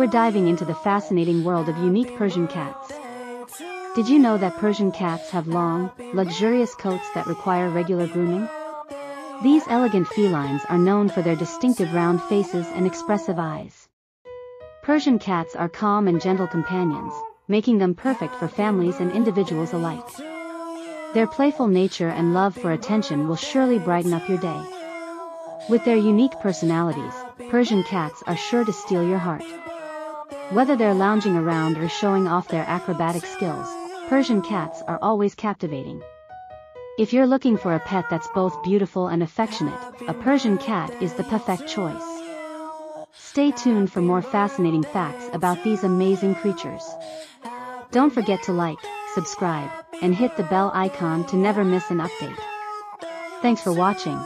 we're diving into the fascinating world of unique Persian cats. Did you know that Persian cats have long, luxurious coats that require regular grooming? These elegant felines are known for their distinctive round faces and expressive eyes. Persian cats are calm and gentle companions, making them perfect for families and individuals alike. Their playful nature and love for attention will surely brighten up your day. With their unique personalities, Persian cats are sure to steal your heart. Whether they're lounging around or showing off their acrobatic skills, Persian cats are always captivating. If you're looking for a pet that's both beautiful and affectionate, a Persian cat is the perfect choice. Stay tuned for more fascinating facts about these amazing creatures. Don't forget to like, subscribe, and hit the bell icon to never miss an update. Thanks for watching.